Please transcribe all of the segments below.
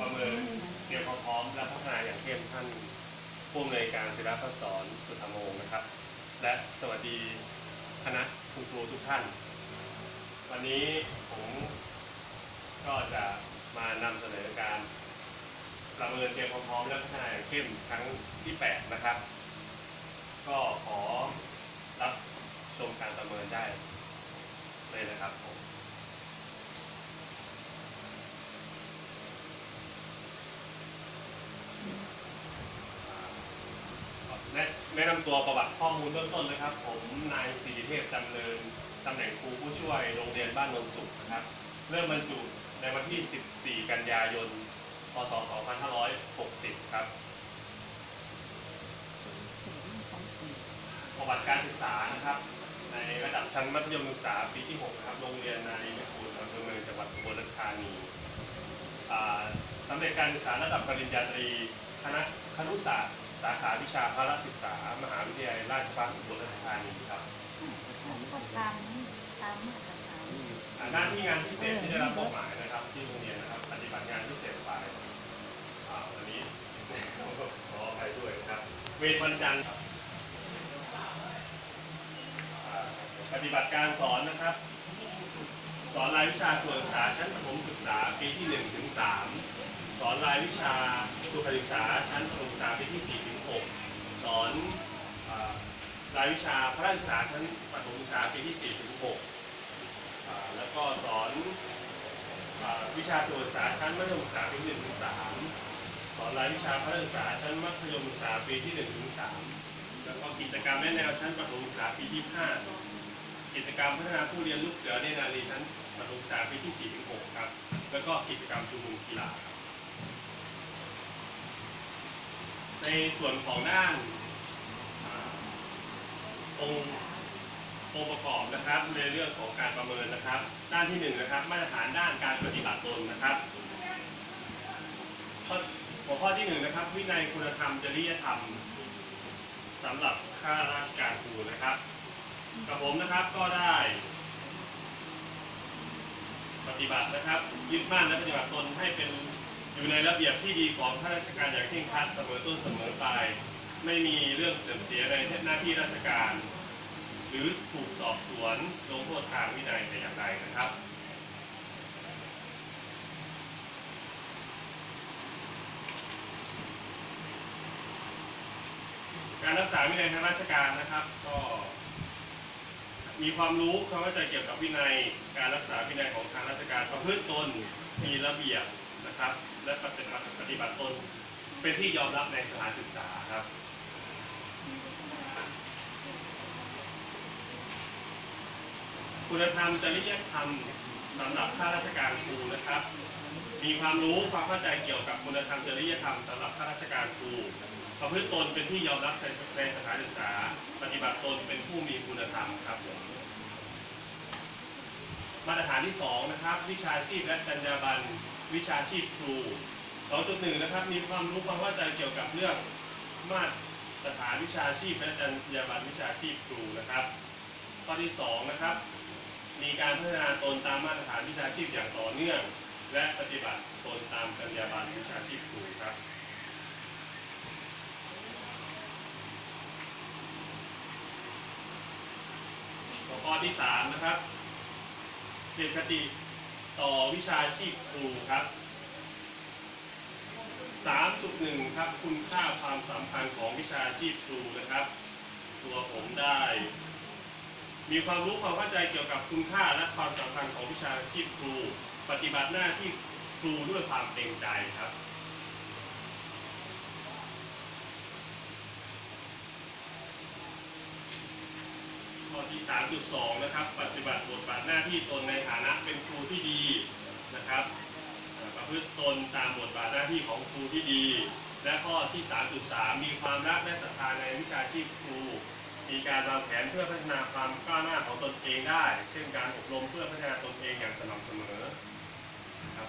ประเมินเตรียมความพร้อมและพัฒนาอย่างเข้มท่านผู้อำนวยการศิลปศรสุธรรมโมนะครับ และสวัสดีคณะคุณครูทุกท่าน วันนี้ผมก็จะมานำเสนอการประเมินเตรียมความพร้อมและพัฒนาอย่างเข้มครั้งที่ 8 นะครับ ก็ขอรับชมการประเมินได้เลยนะครับผม แนะแนะนำตัวประวัติข้อมูลเบื้องต้นนะครับ ผมนายสิริเทพจำเริญตำแหน่งครูผู้ช่วยโรงเรียนบ้านโนนสุขนะครับ เริ่มบรรจุในวันที่ 14 กันยายน พศ 2560 ครับ ประวัติการศึกษานะครับ ในระดับชั้นมัธยมศึกษาปีที่ 6 นะครับ โรงเรียนนารีวิทูลอำเภอเมืองจังหวัดอุบลราชธานี สำเร็จการศึกษาระดับปริญญาตรี คณะครุศาสตร์ สาขาวิชาพระศึกษา มหาวิทยาลัยราชภัฏอุบลราชธานีครับก็ตามตามมาตรฐานอ่าหน้าที่งานพิเศษที่ได้รับมอบหมายนะครับ ที่โรงเรียนนะครับ ปฏิบัติงานพิเศษฝ่ายอ่าวันนี้ขออภัยด้วยนะครับ เวรวันจันทร์ครับอ่าปฏิบัติการสอนนะครับ สอนรายวิชาส่วนศึกษาชั้นประถมศึกษาปีที่1ถึง3สอนรายวิชาสุขศึกษาชั้นประถมศึกษาปีที่4ถึง6สอนรายวิชาพระศึกษาชั้นประถมศึกษาปีที่4ถึง6แล้วก็สอนวิชาสุขศึกษาชั้นมัธยมศึกษาปีที่1ถึง3สอนรายวิชาพระศึกษาชั้นมัธยมศึกษาปีที่1ถึง3แล้วก็กิจกรรมและแนวชั้นประถมศึกษาปีที่5กิจกรรมพัฒนาผู้เรียนลูกเสือในนารีชั้น ประถมศึกษาปีที่4ถึง6ครับ แล้วก็กิจกรรมชุมนุมกีฬาครับ ในส่วนของด้านองค์องค์ประกอบนะครับในเรื่องของการประเมินนะครับ ด้านที่หนึ่งนะครับมาตรฐานด้านการปฏิบัติตนนะครับข้อหัวข้อที่หนึ่งนะครับ วินัยคุณธรรมจริยธรรมสำหรับข้าราชการครูนะครับกับผมนะครับก็ได้ ปฏิบัตินะครับยึดมั่นและปฏิบัติตนให้เป็นอยู่ในระเบียบที่ดีของข้าราชการอย่างเคร่งครัดเสมอต้นเสมอปลายไม่มีเรื่องเสื่อมเสียในหน้าที่ราชการ หรือถูกสอบสวนลงโทษทางวินัยแต่อย่างใดนะครับการรักษาวินัยทางราชการนะครับ ก็ มีความรู้ความเข้าใจเกี่ยวกับวินัย การรักษาวินัยของทางราชการประพฤติตนมีระเบียบนะครับ และปฏิบัติปฏิบัติตนเป็นที่ยอมรับในสถานศึกษาครับคุณธรรมจริยธรรมสำหรับข้าราชการครูนะครับ มีความรู้ความเข้าใจเกี่ยวกับคุณธรรมจริยธรรมสำหรับข้าราชการครู ประพฤติตนเป็นที่ยอมรับในในสถานศึกษา ปฏิบัติตนเป็นผู้มีคุณธรรมครับผมมาตรฐานที่สองนะครับ วิชาชีพและจรรยาบรรณวิชาชีพครู 2.1 นะครับ มีความรู้ความเข้าใจเกี่ยวกับเรื่องมาตรฐานวิชาชีพและจรรยาบรรณวิชาชีพครูนะครับ ข้อที่สองนะครับ มีการพัฒนาตนตามมาตรฐานวิชาชีพอย่างต่อเนื่อง และปฏิบัติตนตามจรรยาบรรณวิชาชีพครูครับ ข้อที่สามนะครับเรียนคติต่อวิชาชีพครูครับ 3.1 ครับ คุณค่าความสำคัญของวิชาชีพครูนะครับ ตัวผมได้ มีความรู้ความเข้าใจเกี่ยวกับคุณค่าและความสำคัญของวิชาชีพครู ปฏิบัติหน้าที่ครูด้วยความเต็มใจครับ ที่3.2 นะครับ ปฏิบัติบทบาทหน้าที่ตนในฐานะเป็นครูที่ดีนะครับประพฤติตนตามบทบาทหน้าที่ของครูที่ดี และข้อที่ 3.3 มีความรักและศรัทธาในวิชาชีพครู มีการวางแผนเพื่อพัฒนาความก้าวหน้าของตนเองได้ เช่นการอบรมเพื่อพัฒนาตนเองอย่างสม่ำเสมอครับ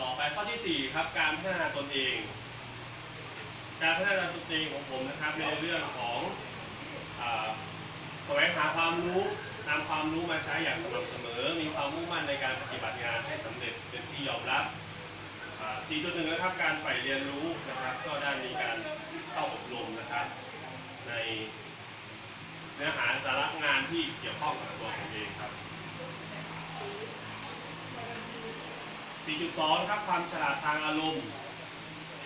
ต่อไปข้อที่ 4 ครับ การพัฒนาตนเอง การพัฒนาตนเองของผมนะครับในเรื่องของแสวงหาความรู้นำความรู้มาใช้อย่างสม่ำเสมอ มีความมุ่งมั่นในการปฏิบัติงานให้สำเร็จเป็นที่ยอมรับอ่า4.1 นะครับ การใฝ่เรียนรู้นะครับ ก็ได้มีการเข้าอบรมนะครับ ในเนื้อหาสาระงานที่เกี่ยวข้องกับตัวผมเองครับ 4.2ครับความฉลาดทางอารมณ์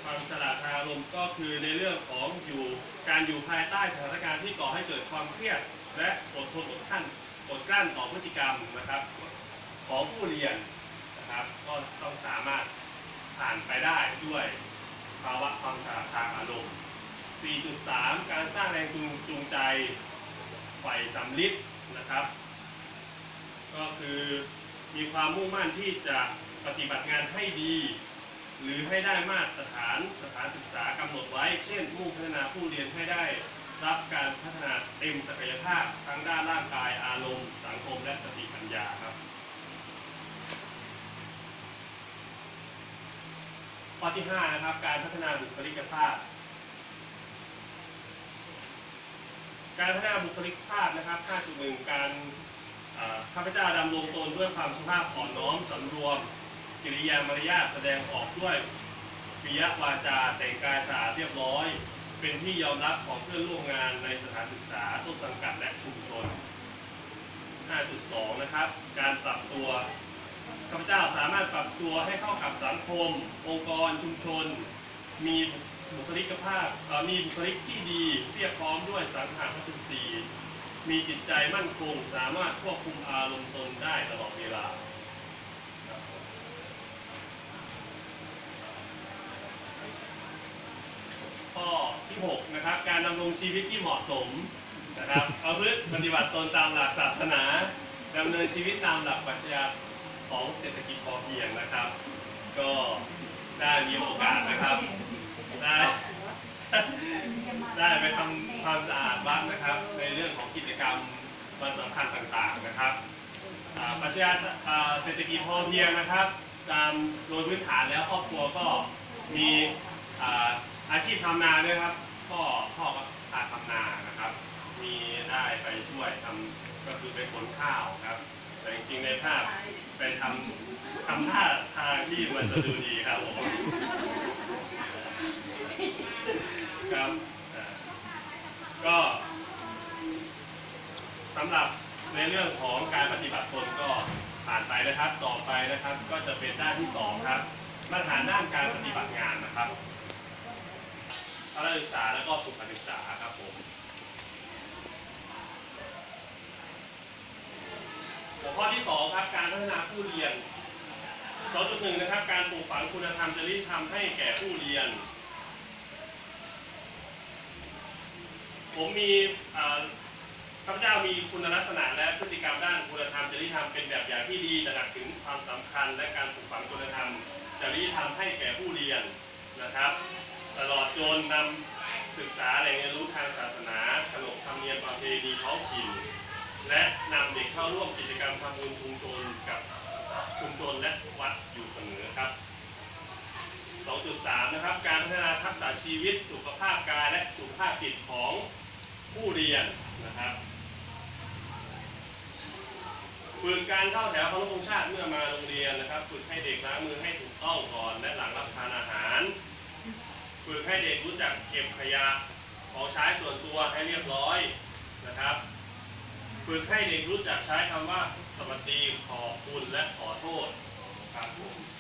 ความฉลาดทางอารมณ์ก็คือในเรื่องของอยู่การอยู่ภายใต้สถานการณ์ที่ก่อให้เกิดความเครียด และอดทนอดขั้นอดกลั้นต่อพฤติกรรมนะครับ ของผู้เรียนนะครับก็ต้องสามารถผ่านไปได้ด้วยภาวะความฉลาดทางอารมณ์ 4.3 การสร้างแรงจูงจูงใจใฝ่สำลิดนะครับ ก็คือมีความมุ่งมั่นที่จะ ปฏิบัติงานให้ดี หรือให้ได้มาตรฐานสถานศึกษากำหนดไว้ เช่นมุ่งพัฒนาผู้เรียนให้ได้ รับการพัฒนาเต็มศักยภาพทั้งด้านร่างกายอารมณ์ สังคมและสติปัญญาครับ ข้อที่5นะครับการพัฒนาบุคลิกภาพการพัฒนาบุคลิกภาพนะครับ 5.1 การอ่าข้าพเจ้าดำรงตนด้วยความสุภาพอ่อนน้อมสำรวม กิริยามารยาทแสดงออกด้วยปิยวาจาแต่งกายสะอาดเรียบร้อย เป็นที่ยอมรับของเพื่อนร่วมงานในสถานศึกษาต้นสังกัดและชุมชน 5.2 นะครับ การปรับตัวข้าพเจ้าสามารถปรับตัวให้เข้ากับสังคม องค์กรชุมชน มีบุคลิกภาพมีบุคลิกที่ดีเพียบพร้อมด้วยสังหารพัฒนศีมีจิตใจมั่นคง สามารถควบคุมอารมณ์ตนได้ตลอดเวลาครับผม ข้อที่ 6 นะครับ การดำรงชีวิตที่เหมาะสมนะครับเอาพืชปฏิบัติตนตามหลักศาสนาดำเนินชีวิตตามหลักปรัชญาของเศรษฐกิจพอเพียงนะครับ ก็ได้มีโอกาสนะครับ ได้ได้ไปทำความสะอาดบ้างนะครับ ในเรื่องของกิจกรรมวันสำคัญต่างๆนะครับปรัชญาเศรษฐกิจพอเพียงนะครับ ตามโดยพื้นฐานแล้วครอบครัวก็มีอาชีพทำนาด้วยครับ พ่อพ่อก็พาทำนานะครับ มีได้ไปช่วยทำก็คือไปขนข้าวครับ แต่จริงๆในภาพไปทำทำท่าทางที่มันจะดูดีครับผมครับอ่าก็สำหรับในเรื่องของการปฏิบัติตนก็ผ่านไปนะครับต่อไปนะครับ ก็จะเป็นด้านที่สองครับมาตรฐานด้านการปฏิบัติงานนะครับ พระศึกษาและก็สุขศึกษาครับผมหัวข้อที่สองครับ การพัฒนาผู้เรียน 2.1 นะครับ การปลูกฝังคุณธรรมจริยธรรมให้แก่ผู้เรียน ผมมีอ่าข้าพเจ้ามีคุณลักษณะและพฤติกรรมด้านคุณธรรมจริยธรรมเป็นแบบอย่างที่ดีตระหนักถึงความสำคัญ และการปลูกฝังคุณธรรมจริยธรรมให้แก่ผู้เรียนนะครับ ตลอดจนนำศึกษาแหล่งเรียนรู้ทางศาสนาขนบธรรมเนียมประเพณีท้องถิ่นและนำเด็กเข้าร่วมกิจกรรมทำบุญชุมชนกับชุมชนและวัดอยู่เสมอครับ 2.3 นะครับ การพัฒนาทักษะชีวิตสุขภาพกายและสุขภาพจิตของผู้เรียนนะครับฝึกการเข้าแถวเคารพธงชาติเมื่อมาโรงเรียนนะครับฝึกให้เด็กล้างมือให้ถูกต้องก่อน และหลังรับทานอาหาร ฝึกให้เด็กรู้จักเก็บขยะของใช้ส่วนตัวให้เรียบร้อยนะครับ ฝึกให้เด็กรู้จักใช้คำว่าสวัสดีขอบคุณและขอโทษครับผม